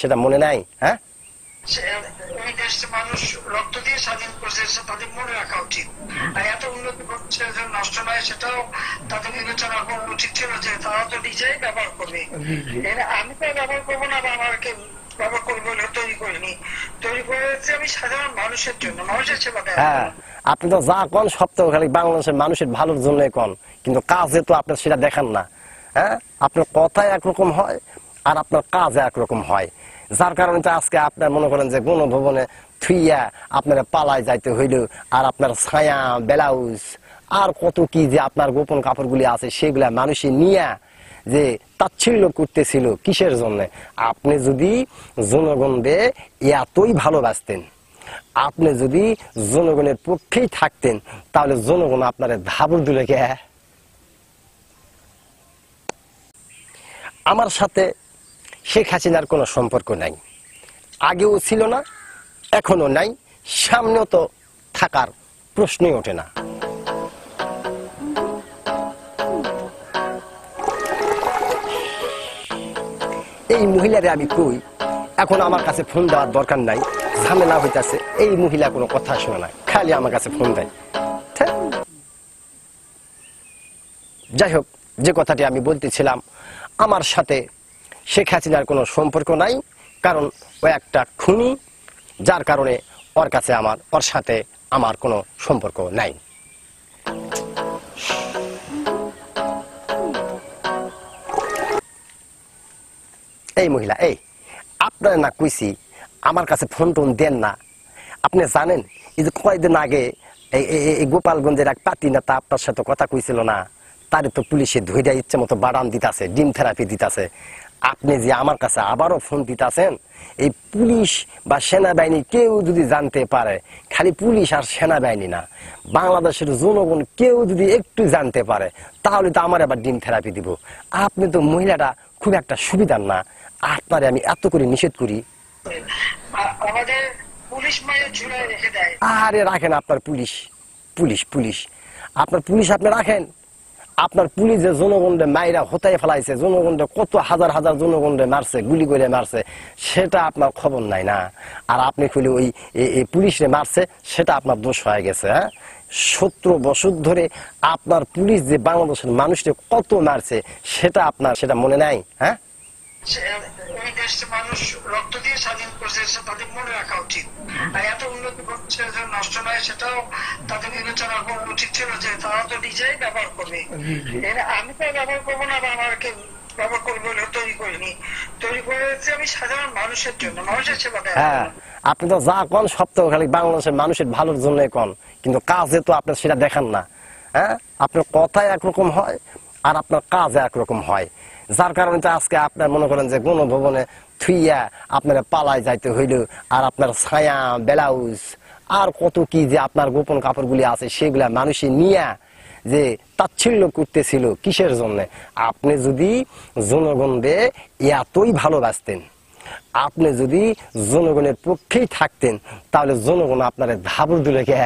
সেটা মনে নাই হ্যাঁ? সে- এই দেশে মানুষ রক্ত দিয়ে স্বাধীন করছে তাদের মনে রাখা উচিত আর এত উন্নতি করছে নষ্ট নয় সেটাও তাদের বিবেচনা করা উচিত ছিল যে তারা তো নিজেই ব্যবহার করবে। আমি তো ব্যবহার করব না বা আমাকে ব্যবহার করব বলে তৈরি করিনি। তৈরি করেছি আমি সাধারণ মানুষের জন্য মানুষের সেবা হ্যাঁ আপনি তো যা কন সপ্তাহ খালি বাংলাদেশের মানুষের ভালোর জন্য কন। কিন্তু কাজে তো আপনার সেটা দেখান না হ্যাঁ? আপনার কথায় একরকম হয় আর আপনার কাজে একরকম হয়। যার কারণে আজকে আপনার মনে করেন যে গণভবনে থুইয়া আপনার পালায় যাইতে হইল, আর আপনার ছায়া, ব্লাউজ, আর কত কি যে আপনার গোপন কাপড়গুলি আছে সেগুলা মানুষে নিয়া যে তাচ্ছিল্য করতেছিল কিসের জন্য? আপনি যদি জনগণকে এতই ভালোবাসতেন, আপনি যদি জনগণের পক্ষেই থাকতেন, তাহলে জনগণ আপনার ধাবর দিলে কে? আমার সাথে শেখ হাসিনার কোনো সম্পর্ক নাই। আগেও ছিল না এখনও নাই, সামনেও তো থাকার প্রশ্নই ওঠে না। এই মহিলারে আমি কই? এখন আমার কাছে ফোন দেওয়ার দরকার নাই, ঝামেলা হইতাছে, এই মহিলা কোনো কথা শোনে না, খালি আমার কাছে ফোন দেয়। যাই হোক, যে কথাটি আমি বলতেছিলাম, আমার সাথে শেখ হাসিনার কোনো সম্পর্ক নাই, কারণ ও একটা খুনি, যার কারণে ওর কাছে আমার, ওর সাথে আমার কোনো সম্পর্ক নাই। এই মহিলা, এই, আপনার না কইছি, আমার কাছে ফোন টোন দেন না। আপনি জানেন, এই যে কয়েকদিন আগে এই গোপালগঞ্জের এক পাতি নেতা আপনার সাথে কথা কইছিল না, তার তো পুলিশে ধৈর্য ইচ্ছে মতো বাড়ান দিতাছে, ডিম থেরাপি দিতাছে। আপনি যে আমার কাছে আবারও ফোন দিতাছেন এই পুলিশ বা সেনাবাহিনী কেউ যদি জানতে পারে খালি পুলিশ আর সেনাবাহিনী না বাংলাদেশের জনগণ কেউ যদি একটু জানতে পারে তাহলে তো আমার আবার ডিম থেরাপি দিব। আপনি তো মহিলাটা খুব একটা সুবিধার না আপনারে আমি এত করে নিষেধ করি। আমাদের পুলিশ রেখে দেয়। আরে রাখেন আপনার পুলিশ পুলিশ পুলিশ। আপনার পুলিশ আপনি রাখেন। আপনার পুলিশ যে জনগণে মাইরা হতাই ফেলাইছে জনগণে কত হাজার হাজার জনগণে মারছে, গুলি করে মারছে, সেটা আপনার খবর নাই না। আর আপনি খুলে ওই পুলিশে মারছে, সেটা আপনার দোষ হয়ে গেছে হ্যাঁ? সত্তর বছর ধরে আপনার পুলিশ যে বাংলাদেশের মানুষকে কত মারছে, সেটা আপনার, সেটা মনে নাই হ্যাঁ? এই দেশে মানুষ রক্ত দিয়ে স্বাধীন করছে তাদের মনে রাখা উচিত। আর এত উন্নতি করছে যে নষ্ট নয় সেটাও তাদের বিবেচনা করা উচিত ছিল যে তারা তো নিজেই ব্যবহার করবে। আমি তো ব্যবহার করব না বা আমাকে ব্যবহার করব বলে তৈরি করিনি। তৈরি করেছি আমি সাধারণ মানুষের জন্য মানুষের সেবা হ্যাঁ আপনি তো যা কন সপ্তাহ খালি বাংলাদেশের মানুষের ভালোর জন্য কন। কিন্তু কাজে তো আপনার সেটা দেখান না। হ্যাঁ আপনার কথায় একরকম হয় আর আপনার কাজ একরকম হয়। যার কারণে আজকে আপনার মনে করেন যে গণভবনে থুইয়া আপনার পালায় যাইতে হইল, আর আপনার ছায়া, ব্লাউজ, আর কত কি যে আপনার গোপন কাপড়গুলি আছে, সেগুলা মানুষে নিয়া যে তাচ্ছিল্য করতেছিল কিসের জন্য? আপনি যদি জনগণকে এতই ভালোবাসতেন, আপনি যদি জনগণের পক্ষেই থাকতেন, তাহলে জনগণ আপনার ধাবর দিলে কে?